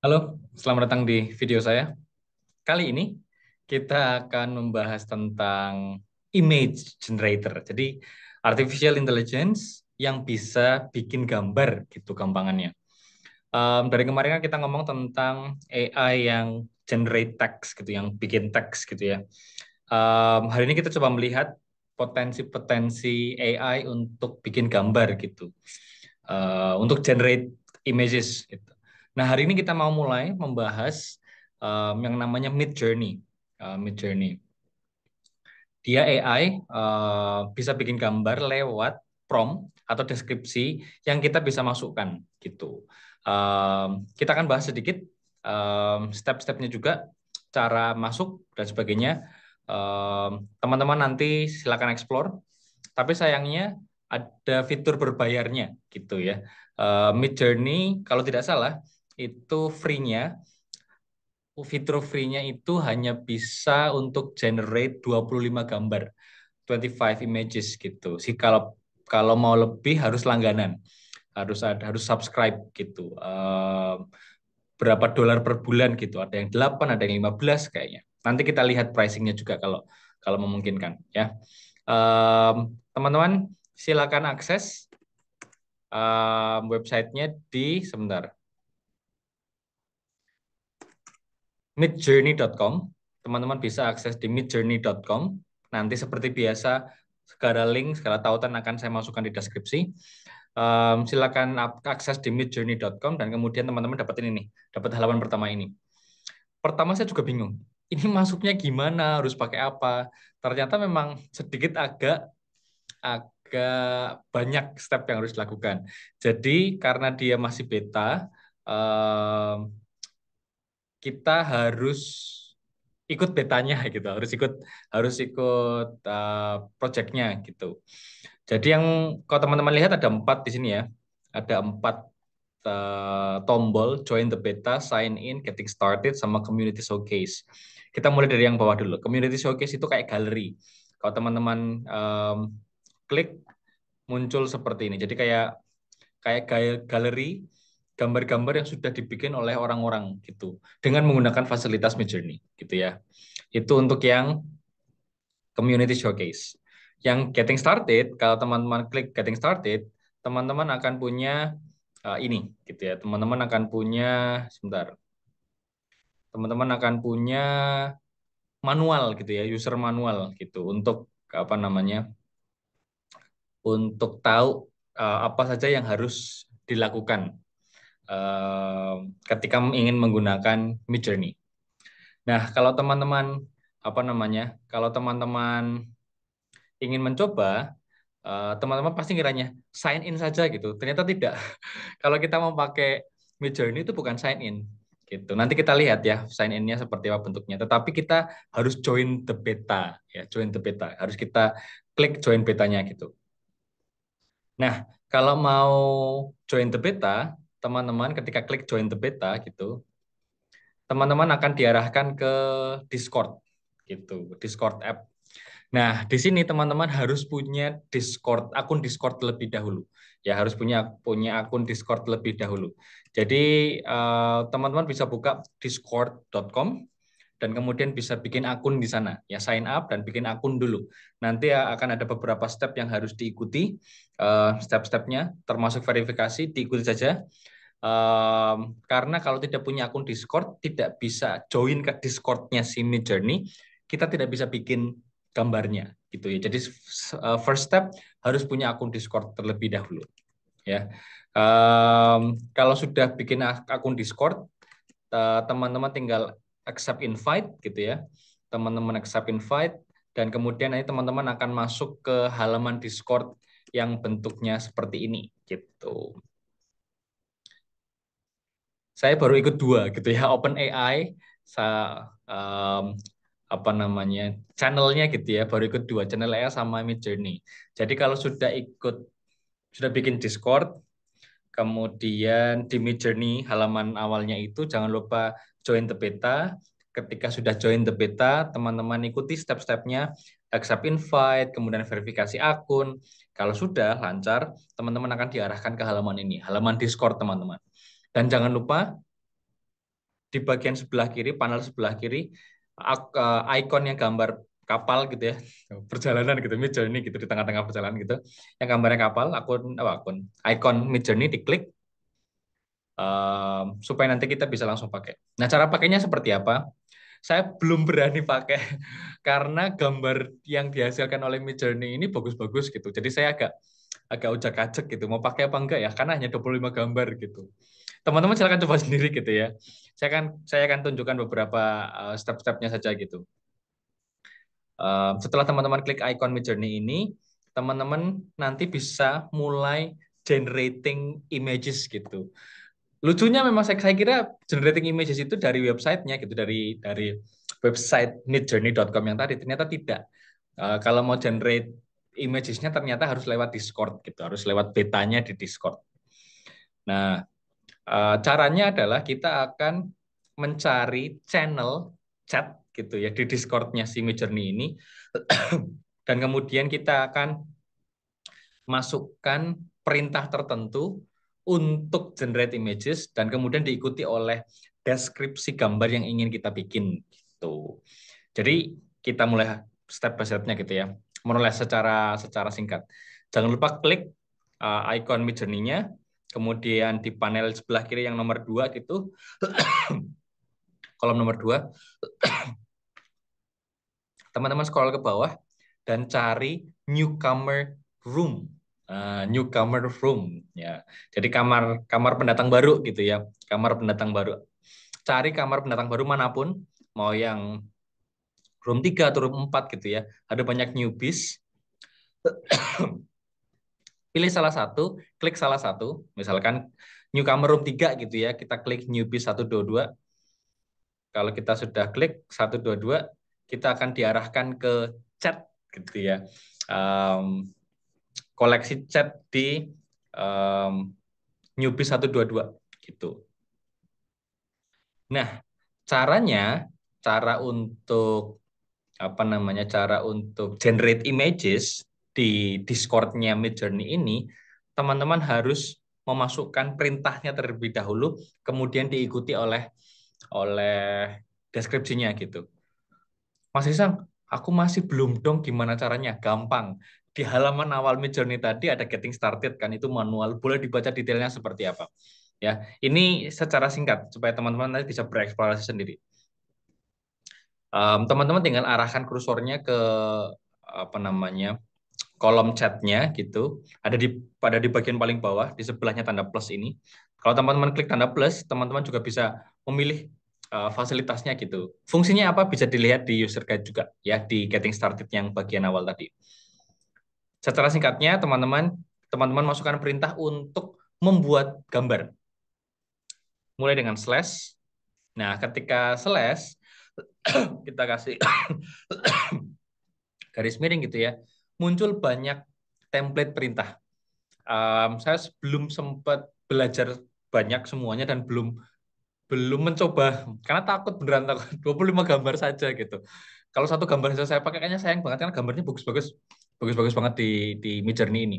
Halo, selamat datang di video saya. Kali ini kita akan membahas tentang image generator. Jadi artificial intelligence yang bisa bikin gambar gitu gampangannya. Um, dari kemarin kan kita ngomong tentang AI yang generate text gitu, yang bikin teks gitu ya. Um, hari ini kita coba melihat potensi-potensi AI untuk bikin gambar gitu, uh, untuk generate images gitu. Nah, hari ini kita mau mulai membahas um, yang namanya Mid Journey. Uh, Mid Journey. Dia AI uh, bisa bikin gambar lewat prompt atau deskripsi yang kita bisa masukkan gitu. Um, kita akan bahas sedikit um, step-stepnya juga, cara masuk dan sebagainya. Teman-teman um, nanti silakan explore. Tapi sayangnya ada fitur berbayarnya gitu ya. Uh, Mid Journey kalau tidak salah itu free-nya fitur free-nya itu hanya bisa untuk generate 25 gambar, 25 images gitu. Si kalau kalau mau lebih harus langganan, harus ada harus subscribe gitu. Uh, berapa dolar per bulan gitu. Ada yang 8, ada yang 15 kayaknya. Nanti kita lihat pricing-nya juga kalau kalau memungkinkan ya. Teman-teman, um, silakan akses um, websitenya di sebentar midjourney.com. Teman-teman bisa akses di midjourney.com. Nanti seperti biasa, segala link, segala tautan akan saya masukkan di deskripsi. Um, silakan akses di midjourney.com dan kemudian teman-teman dapat ini dapat halaman pertama ini. Pertama saya juga bingung, ini masuknya gimana, harus pakai apa? Ternyata memang sedikit agak agak banyak step yang harus dilakukan. Jadi karena dia masih beta, um, kita harus ikut betanya gitu, harus ikut harus ikut uh, projectnya gitu. Jadi yang kalau teman-teman lihat ada empat di sini ya, ada empat uh, tombol join the beta, sign in, getting started, sama community showcase. Kita mulai dari yang bawah dulu. Community showcase itu kayak galeri. Kalau teman-teman um, klik muncul seperti ini. Jadi kayak kayak galeri gambar-gambar yang sudah dibikin oleh orang-orang gitu dengan menggunakan fasilitas Midjourney gitu ya. Itu untuk yang community showcase. Yang getting started, kalau teman-teman klik getting started, teman-teman akan punya uh, ini gitu ya. Teman-teman akan punya sebentar. Teman-teman akan punya manual gitu ya, user manual gitu untuk apa namanya? untuk tahu uh, apa saja yang harus dilakukan ketika ingin menggunakan Midjourney. Nah, kalau teman-teman apa namanya? Kalau teman-teman ingin mencoba, eh, teman-teman pasti kiranya sign in saja gitu. Ternyata tidak. kalau kita mau pakai Midjourney itu bukan sign in gitu. Nanti kita lihat ya sign in-nya seperti apa bentuknya. Tetapi kita harus join the beta ya, join the beta. Harus kita klik join betanya gitu. Nah, kalau mau join the beta, teman-teman ketika klik join the beta gitu, teman-teman akan diarahkan ke Discord gitu, Discord app. Nah, di sini teman-teman harus punya Discord, akun Discord terlebih dahulu. Ya, harus punya punya akun Discord terlebih dahulu. Jadi, eh, teman-teman uh, bisa buka discord.com dan kemudian bisa bikin akun di sana. Ya, sign up dan bikin akun dulu. Nanti akan ada beberapa step yang harus diikuti. Uh, step-stepnya termasuk verifikasi diikuti saja karena kalau tidak punya akun Discord, tidak bisa join ke Discordnya si Midjourney, kita tidak bisa bikin gambarnya, gitu ya. Jadi uh, first step harus punya akun Discord terlebih dahulu, ya. Kalau sudah bikin akun Discord, eh, teman-teman tinggal accept invite, gitu ya. Teman-teman accept invite, dan kemudian nanti teman-teman akan masuk ke halaman Discord yang bentuknya seperti ini, gitu. Saya baru ikut dua gitu ya. Open AI saya um, apa namanya channelnya gitu ya. Baru ikut dua channel AI sama Mid Journey jadi kalau sudah ikut sudah bikin Discord kemudian di Mid Journey halaman awalnya itu jangan lupa join the beta. Ketika sudah join the beta teman-teman ikuti step-stepnya. Accept invite kemudian verifikasi akun. Kalau sudah lancar teman-teman akan diarahkan ke halaman ini halaman Discord teman-teman. Dan jangan lupa di bagian sebelah kiri, panel sebelah kiri, uh, icon yang gambar kapal gitu ya, perjalanan gitu, Mid Journey gitu di tengah-tengah perjalanan gitu, yang gambarnya kapal, akun apa akun, icon Mid Journey diklik. Um, supaya nanti kita bisa langsung pakai. Nah cara pakainya seperti apa? Saya belum berani pakai karena gambar yang dihasilkan oleh Mid Journey ini bagus-bagus gitu, jadi saya agak agak ujak acak gitu mau pakai apa enggak ya? Karena hanya 25 gambar gitu. Teman-teman silakan coba sendiri gitu ya. Saya akan saya akan tunjukkan beberapa uh, step-stepnya saja gitu setelah teman-teman klik icon Midjourney ini teman-teman nanti bisa mulai generating images gitu. Lucunya memang saya, kira generating images itu dari websitenya gitu dari dari website midjourney.com yang tadi. Ternyata tidak. Uh, kalau mau generate imagesnya ternyata harus lewat Discord gitu, harus lewat betanya di Discord. Nah, eh, caranya adalah kita akan mencari channel chat gitu ya di Discordnya si Midjourney ini, dan kemudian kita akan masukkan perintah tertentu untuk generate images dan kemudian diikuti oleh deskripsi gambar yang ingin kita bikin gitu. Jadi kita mulai step by stepnya gitu ya menulis secara secara singkat. Jangan lupa klik uh, icon Midjourney-nya, kemudian di panel sebelah kiri yang nomor dua gitu, kolom nomor dua, teman-teman scroll ke bawah dan cari newcomer room. Uh, newcomer room ya. Jadi kamar kamar pendatang baru gitu ya. Kamar pendatang baru. Cari kamar pendatang baru mana pun, mau yang room 3 atau room 4 gitu ya. Ada banyak newbies. Pilih salah satu, klik salah satu. Misalkan newcomer room 3 gitu ya. Kita klik newbies 122. Kalau kita sudah klik 122, kita akan diarahkan ke chat gitu ya. Um, koleksi chat di um, newbies 122 gitu. Nah, caranya cara untuk apa namanya cara untuk generate images di Discord-nya Midjourney ini, teman-teman harus memasukkan perintahnya terlebih dahulu, kemudian diikuti oleh oleh deskripsinya gitu. Mas Isang, aku masih belum dong gimana caranya. Gampang. Di halaman awal Midjourney tadi ada getting started kan itu manual. Boleh dibaca detailnya seperti apa. Ya, ini secara singkat supaya teman-teman nanti bisa bereksplorasi sendiri teman teman-teman tinggal arahkan kursornya ke apa namanya kolom chatnya gitu ada di pada di bagian paling bawah di sebelahnya tanda plus ini kalau teman-teman klik tanda plus teman-teman juga bisa memilih uh, fasilitasnya gitu. Fungsinya apa? Bisa dilihat di user guide juga ya di getting started yang bagian awal tadi. Secara singkatnya teman-teman teman-teman masukkan perintah untuk membuat gambar. Mulai dengan slash. Nah ketika slash kita kasih garis miring gitu ya, muncul banyak template perintah. Um, saya belum sempat belajar banyak semuanya dan belum belum mencoba karena takut beneran takut 25 gambar saja gitu. Kalau satu gambar saja saya pakai kayaknya sayang banget karena gambarnya bagus-bagus bagus-bagus banget di di Midjourney ini.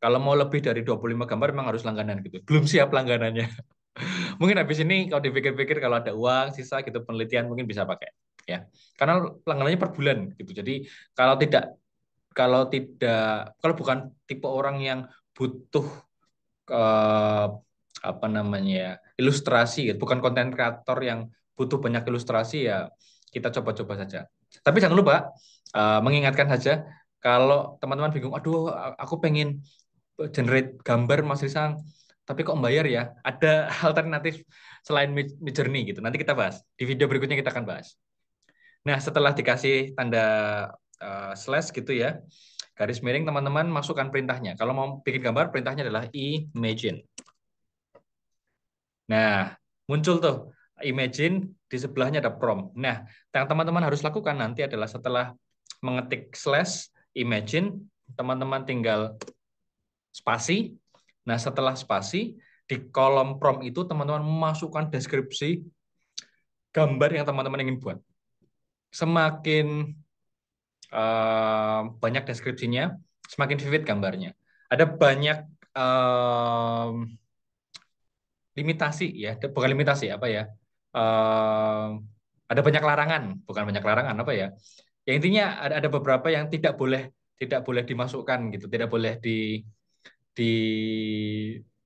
Kalau mau lebih dari 25 gambar memang harus langganan gitu. Belum siap langganannya. mungkin habis ini kalau dipikir-pikir kalau ada uang sisa gitu penelitian mungkin bisa pakai ya karena langganannya per bulan gitu jadi kalau tidak kalau tidak kalau bukan tipe orang yang butuh eh, apa namanya ilustrasi gitu. bukan konten kreator yang butuh banyak ilustrasi ya kita coba-coba saja tapi jangan lupa uh, mengingatkan saja kalau teman-teman bingung aduh aku pengen generate gambar Mas Risang tapi kok membayar ya? Ada alternatif selain Midjourney gitu. Nanti kita bahas. Di video berikutnya kita akan bahas. Nah, setelah dikasih tanda uh, slash gitu ya, garis miring teman-teman masukkan perintahnya. Kalau mau bikin gambar, perintahnya adalah imagine. Nah, muncul tuh imagine di sebelahnya ada prompt. Nah, yang teman-teman harus lakukan nanti adalah setelah mengetik slash imagine, teman-teman tinggal spasi, Nah, setelah spasi, di kolom prompt itu teman-teman memasukkan deskripsi gambar yang teman-teman ingin buat. Semakin uh, banyak deskripsinya, semakin vivid gambarnya. Ada banyak uh, limitasi ya, bukan limitasi apa ya, uh, ada banyak larangan, bukan banyak larangan apa ya? Ya intinya ada ada beberapa yang tidak boleh tidak boleh dimasukkan gitu, tidak boleh di di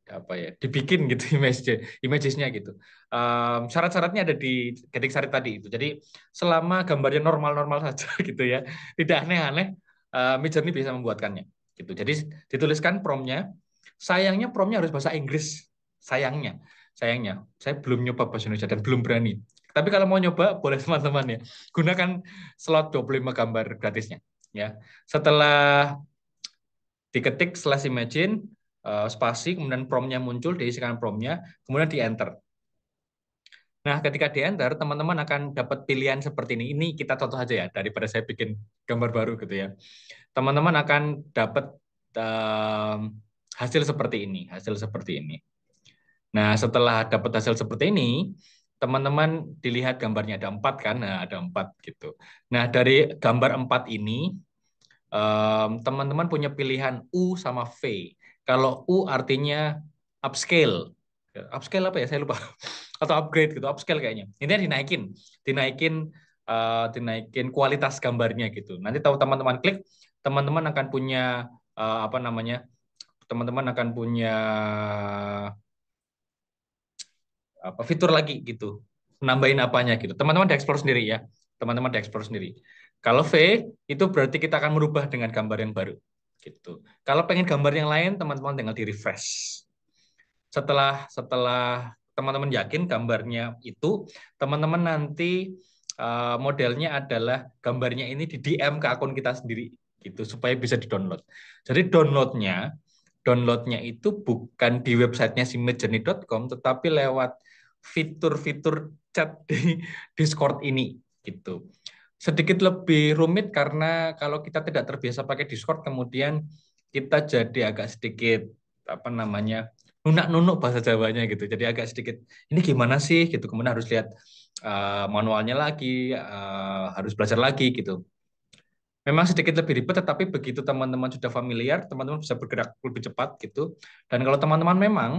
apa ya dibikin gitu image imagesnya gitu. Um, syarat-syaratnya ada di ketik syarat tadi itu. Jadi selama gambarnya normal-normal saja gitu ya tidak aneh-aneh uh, Midjourney bisa membuatkannya gitu. Jadi dituliskan promnya sayangnya promnya harus bahasa Inggris sayangnya sayangnya saya belum nyoba bahasa Indonesia dan belum berani tapi kalau mau nyoba boleh teman-teman ya gunakan slot 25 gambar gratisnya ya setelah diketik slash imagine uh, spasi, kemudian promnya muncul, diisikan promnya, kemudian di enter. Nah, ketika di enter, teman-teman akan dapat pilihan seperti ini. Ini kita contoh aja ya, daripada saya bikin gambar baru gitu ya. Teman-teman akan dapat uh, hasil seperti ini, hasil seperti ini. Nah, setelah dapat hasil seperti ini, teman-teman dilihat gambarnya ada empat kan, nah, ada empat gitu. Nah, dari gambar empat ini, teman-teman punya pilihan U sama V. Kalau U artinya upscale. Upscale apa ya? Saya lupa. Atau upgrade gitu, upscale kayaknya. Ini dinaikin, dinaikin uh, dinaikin kualitas gambarnya gitu. Nanti tahu teman-teman klik, teman-teman akan punya uh, apa namanya? Teman-teman akan punya apa fitur lagi gitu. Nambahin apanya gitu. Teman-teman dieksplor sendiri ya. Teman-teman dieksplor sendiri. Kalau V itu berarti kita akan merubah dengan gambar yang baru gitu. Kalau pengen gambar yang lain, teman-teman tinggal di refresh. Setelah setelah teman-teman yakin gambarnya itu, teman-teman nanti uh, modelnya adalah gambarnya ini di DM ke akun kita sendiri gitu supaya bisa di-download. Jadi downloadnya downloadnya itu bukan di websitenya si tetapi lewat fitur-fitur chat di Discord ini gitu sedikit lebih rumit karena kalau kita tidak terbiasa pakai Discord kemudian kita jadi agak sedikit apa namanya nunak-nunuk bahasa Jawanya gitu. Jadi agak sedikit ini gimana sih gitu. Kemudian harus lihat uh, manualnya lagi, uh, harus belajar lagi gitu. Memang sedikit lebih ribet, tetapi begitu teman-teman sudah familiar, teman-teman bisa bergerak lebih cepat gitu. Dan kalau teman-teman memang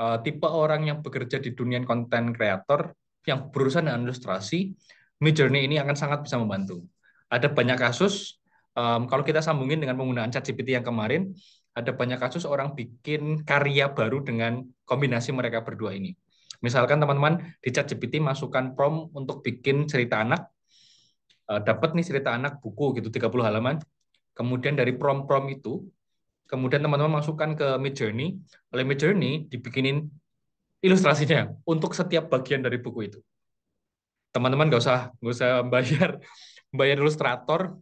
uh, tipe orang yang bekerja di dunia konten kreator yang berurusan dengan ilustrasi, Midjourney ini akan sangat bisa membantu. Ada banyak kasus, um, kalau kita sambungin dengan penggunaan ChatGPT yang kemarin, ada banyak kasus orang bikin karya baru dengan kombinasi mereka berdua ini. Misalkan teman-teman di ChatGPT masukkan prompt untuk bikin cerita anak, uh, dapat nih cerita anak buku gitu 30 halaman. Kemudian dari prompt-prompt itu, kemudian teman-teman masukkan ke Midjourney, oleh Midjourney dibikinin ilustrasinya untuk setiap bagian dari buku itu. Teman-teman nggak usah nggak usah bayar bayar ilustrator.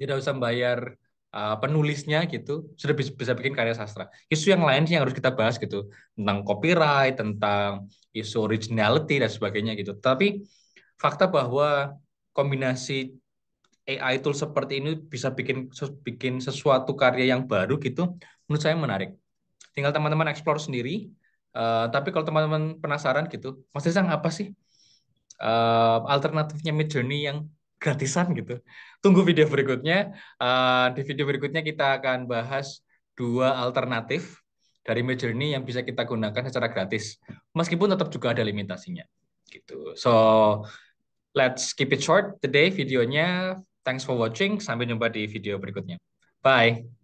Tidak usah bayar uh, penulisnya gitu. Sudah bisa, bisa bikin karya sastra. Isu yang lain sih yang harus kita bahas gitu. Tentang copyright tentang isu originality dan sebagainya gitu. Tapi fakta bahwa kombinasi AI tool seperti ini bisa bikin bikin sesuatu karya yang baru gitu menurut saya menarik tinggal teman-teman explore sendiri uh, tapi kalau teman-teman penasaran gitu Mas Rizang apa sih uh, alternatifnya Midjourney yang gratisan gitu. Tunggu video berikutnya. Uh, di video berikutnya kita akan bahas dua alternatif dari Midjourney yang bisa kita gunakan secara gratis, meskipun tetap juga ada limitasinya. Gitu. So let's keep it short today videonya. Thanks for watching. Sampai jumpa di video berikutnya. Bye.